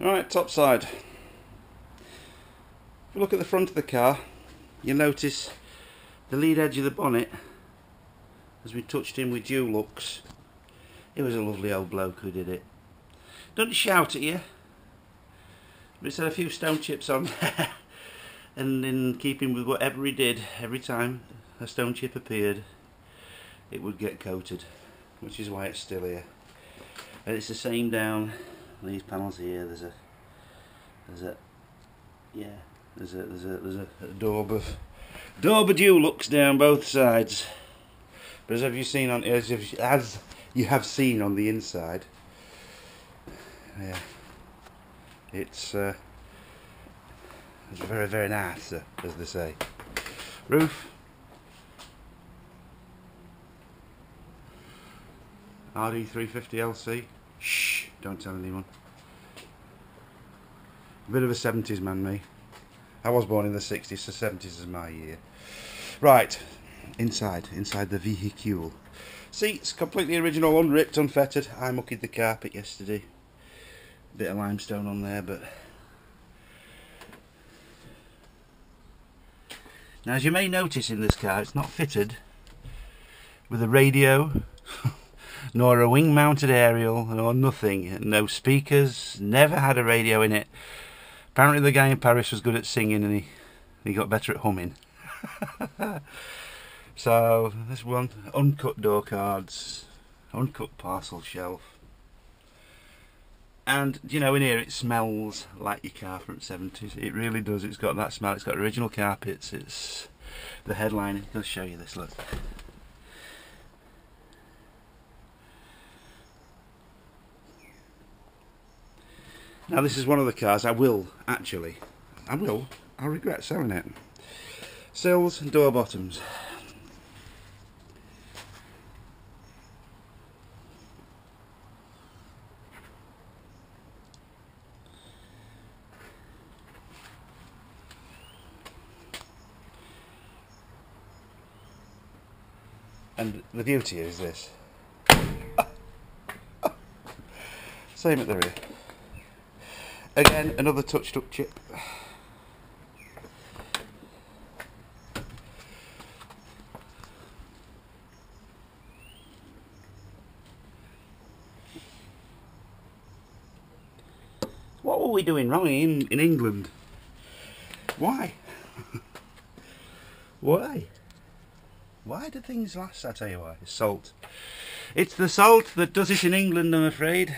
Right, top side. If you look at the front of the car, you'll notice the lead edge of the bonnet as we touched him with Dulux. It was a lovely old bloke who did it. Don't shout at you, but it's had a few stone chips on and in keeping with whatever he did, every time a stone chip appeared, it would get coated, which is why it's still here. And it's the same down these panels here. There's a, there's a, yeah, there's a there's a there's a, daub of daub of Dulux down both sides. But as have you seen on as if, as you have seen on the inside, yeah, it's uh, it's very very nice, uh, as they say. Roof. RD350LC. Shh, don't tell anyone. A bit of a 70s man, me. I was born in the 60s, so 70s is my year. Right, inside, inside the vehicle. Seats, completely original, unripped, unfettered. I mucked the carpet yesterday. Bit of limestone on there, but... Now, as you may notice in this car, it's not fitted with a radio nor a wing mounted aerial, nor nothing. No speakers, never had a radio in it. Apparently, the guy in Paris was good at singing and he, he got better at humming. so, this one uncut door cards, uncut parcel shelf. And, you know, in here it smells like your car from the 70s. It really does. It's got that smell. It's got original carpets. It's the headline. I'll show you this, look. Now this is one of the cars I will, actually, I will, I regret selling it. Sills and door bottoms. And the beauty is this. Ah, ah. Same at the rear. Again, another touched up chip. What were we doing wrong in, in England? Why? why? Why do things last? I tell you why. It's salt. It's the salt that does it in England, I'm afraid.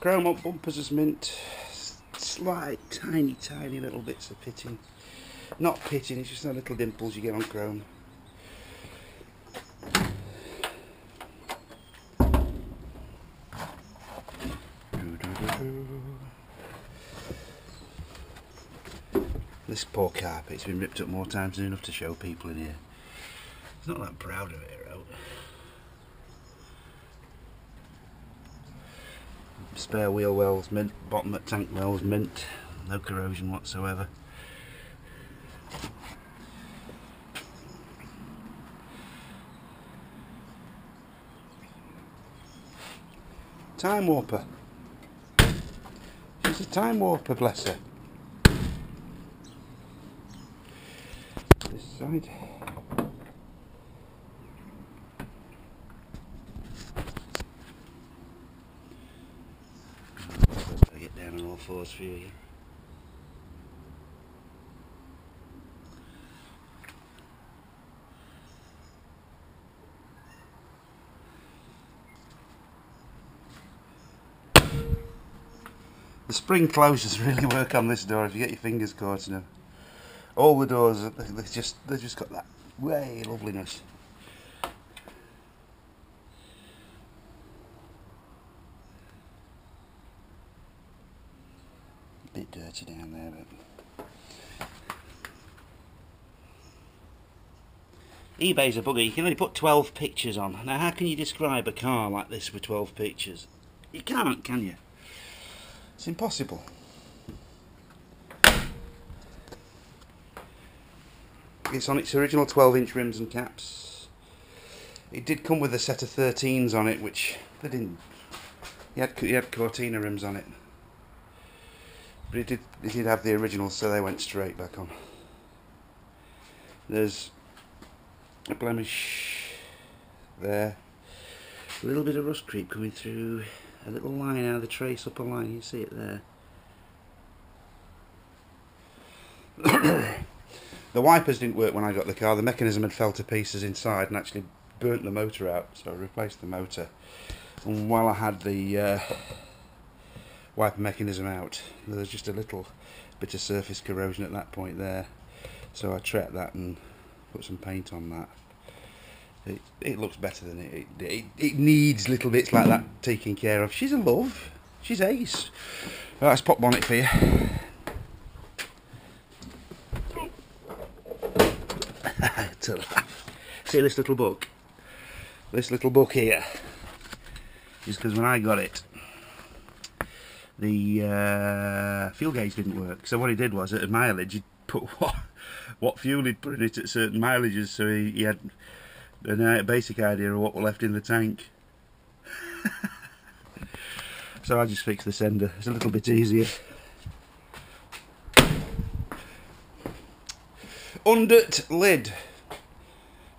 Chrome up bumpers as mint. Slight, tiny, tiny little bits of pitting. Not pitting, it's just the little dimples you get on chrome. This poor carpet's been ripped up more times than enough to show people in here. It's not that proud of it, out. Spare wheel wells mint, bottom at tank wells mint, no corrosion whatsoever. Time warper. She's a time warper, bless her. This side. Fours for you. The spring closures really work on this door if you get your fingers caught in them. All the doors, they just they just got that way loveliness. Bit dirty down there, but eBay's a bugger. You can only put 12 pictures on. Now, how can you describe a car like this with 12 pictures? You can't, can you? It's impossible. It's on its original 12 inch rims and caps. It did come with a set of 13s on it, which they didn't. He had he had Cortina rims on it, but it did it did have the original, so they went straight back on. There's a blemish there, a little bit of rust creep coming through, a little line out of the trace upper line. You see it there. the wipers didn't work when I got the car. The mechanism had fell to pieces inside and actually burnt the motor out, so I replaced the motor. And while I had the uh, wiper mechanism out, There's just a little bit of surface corrosion at that point there. So I treated that and put some paint on that. It, it looks better than it, it, it. It needs little bits like that taken care of. She's a love. She's ace. Right, let's pop bonnet for you. to laugh. See this little book? This little book here is because when I got it, the uh, fuel gauge didn't work. So what he did was, at a mileage, he put what what fuel he'd put in it at certain mileages, so he, he had a basic idea of what were left in the tank. so I just fixed the sender. It's a little bit easier. Undert lid.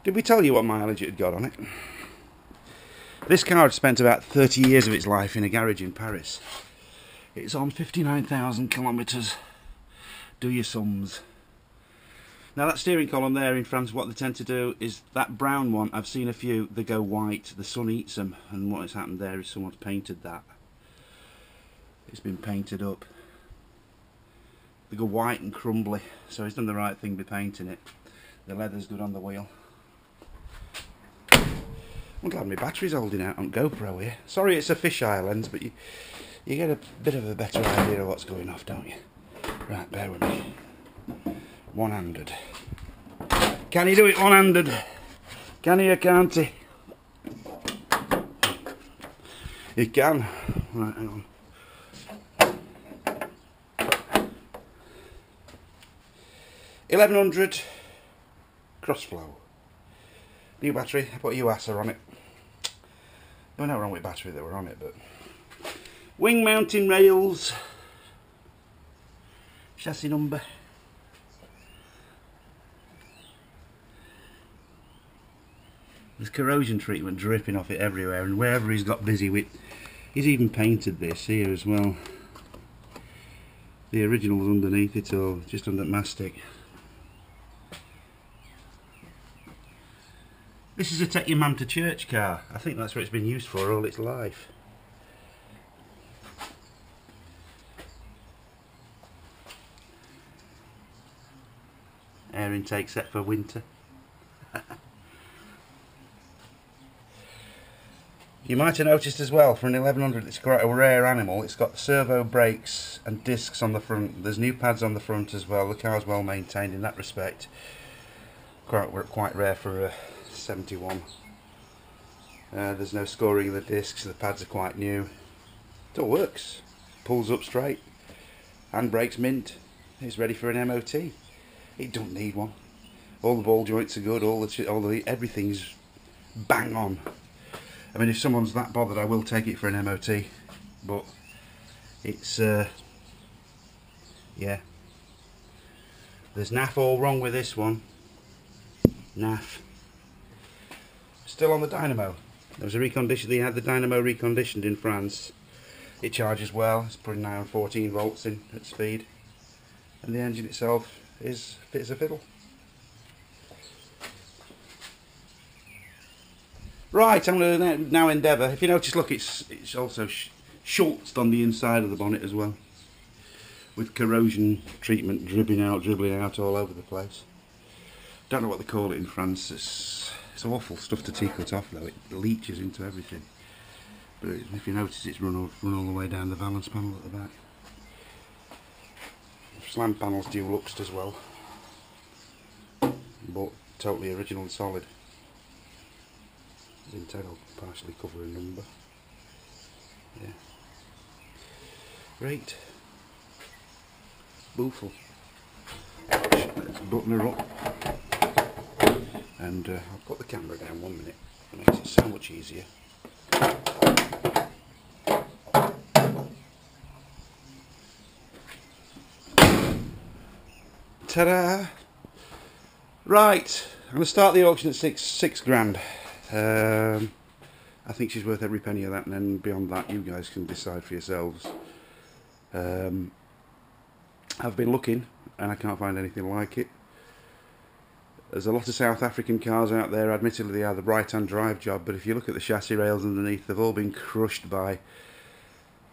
Did we tell you what mileage it had got on it? This car had spent about 30 years of its life in a garage in Paris. It's on 59,000 kilometres. Do your sums. Now that steering column there in France, what they tend to do is that brown one, I've seen a few, they go white, the sun eats them, and what has happened there is someone's painted that. It's been painted up. They go white and crumbly, so he's done the right thing by painting it. The leather's good on the wheel. I'm glad my battery's holding out on GoPro here. Sorry it's a fisheye lens, but you, you get a bit of a better idea of what's going off, don't you? Right, bear with me. One-handed. Can you do it one-handed? Can you, can't you? You can. Right, hang on. Eleven hundred crossflow. New battery, I put a Yuasa on it. There was no wrong with battery that were on it, but wing mounting rails, chassis number. There's corrosion treatment dripping off it everywhere, and wherever he's got busy with, he's even painted this here as well. The original was underneath it all, just under mastic. This is a take your mum to church car. I think that's what it's been used for all its life. Air intake set for winter. you might have noticed as well for an 1100 it's quite a rare animal. It's got servo brakes and discs on the front. There's new pads on the front as well. The car's well maintained in that respect. Quite, quite rare for a 71. Uh, there's no scoring of the discs, the pads are quite new. It all works. Pulls up straight. Handbrakes mint. It's ready for an MOT. It don't need one. All the ball joints are good. All the all the everything's bang on. I mean, if someone's that bothered, I will take it for an MOT. But it's uh, yeah. There's naff all wrong with this one. Naff. Still on the dynamo. There was a recondition, they had the dynamo reconditioned in France. It charges well, it's putting now 14 volts in at speed. And the engine itself is fit as a fiddle. Right, I'm going to now endeavour. If you notice, look, it's it's also sh schultzed on the inside of the bonnet as well, with corrosion treatment dribbling out, dribbling out all over the place. Don't know what they call it in France. It's it's awful stuff to it off though, it leaches into everything. But if you notice it's run all, run all the way down the valance panel at the back. Slam panels Duluxed as well. But totally original and solid. Integral partially covering number. Yeah. Great. Booful. Let's button her up and uh, I'll put the camera down one minute It makes it so much easier. Ta-da! Right, I'm going to start the auction at six six grand. Um, I think she's worth every penny of that, and then beyond that, you guys can decide for yourselves. Um, I've been looking, and I can't find anything like it. There's a lot of South African cars out there. Admittedly, they are the right-hand drive job, but if you look at the chassis rails underneath, they've all been crushed by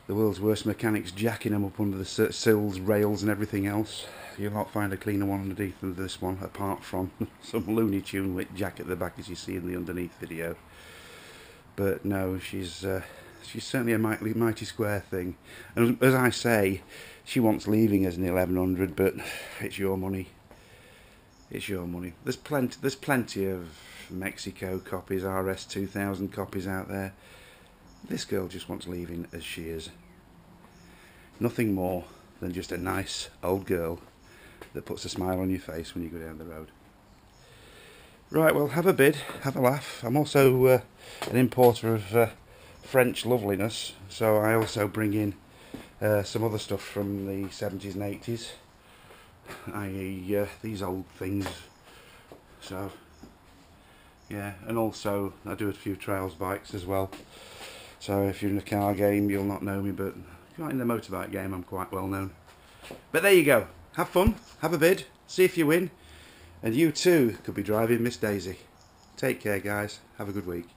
the world's worst mechanics jacking them up under the sills, rails, and everything else. You'll not find a cleaner one underneath than this one, apart from some Looney Tune with jack at the back, as you see in the underneath video. But no, she's uh, she's certainly a mighty, mighty square thing. And as I say, she wants leaving as an 1100, but it's your money. It's your money. There's plenty. There's plenty of Mexico copies, RS 2000 copies out there. This girl just wants leaving as she is. Nothing more than just a nice old girl that puts a smile on your face when you go down the road. Right, well, have a bid, have a laugh. I'm also uh, an importer of uh, French loveliness, so I also bring in uh, some other stuff from the 70s and 80s, i.e. Uh, these old things. So, yeah, and also I do a few trails bikes as well. So if you're in a car game, you'll not know me, but if you're in the motorbike game, I'm quite well known. But there you go. Have fun, have a bid, see if you win, and you too could be driving Miss Daisy. Take care, guys. Have a good week.